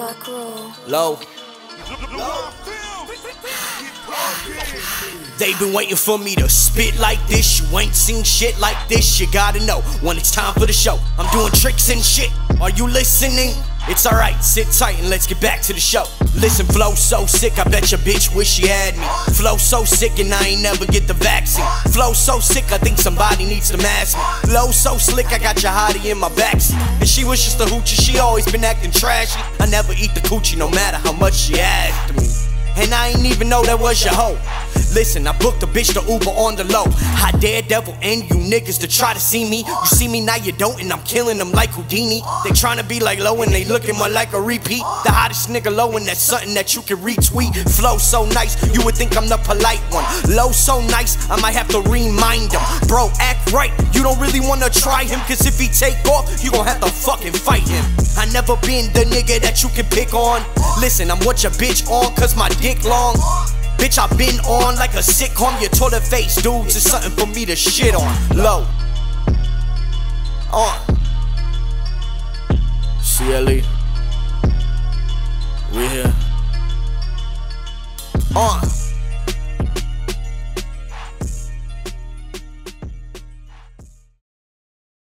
Buck roll. Low. They've been waiting for me to spit like this. You ain't seen shit like this. You gotta know when it's time for the show. I'm doing tricks and shit. Are you listening? It's alright, sit tight and let's get back to the show. Listen, flow so sick, I bet your bitch wish she had me. Flow so sick and I ain't never get the vaccine. Flow so sick, I think somebody needs to mask me. Flow so slick, I got your hottie in my backseat. And she was just a hoochie, she always been acting trashy. I never eat the coochie no matter how much she asked me. And I ain't even know that was your hoe. Listen, I booked a bitch to Uber on the low. I daredevil and you niggas to try to see me. You see me now, you don't, and I'm killing them like Houdini. They tryna be like low and they looking more like a repeat. The hottest nigga low, and that's something that you can retweet. Flow so nice, you would think I'm the polite one. Low so nice, I might have to remind him. Bro, act right, you don't really wanna try him, cause if he take off, you gon' have to fucking fight him. I never been the nigga that you can pick on. Listen, I'm what your bitch on, cause my dick long. Bitch, I been on like a sitcom. Your toilet face dudes is something for me to shit on. Low. Uh. On. CLE. We here. On.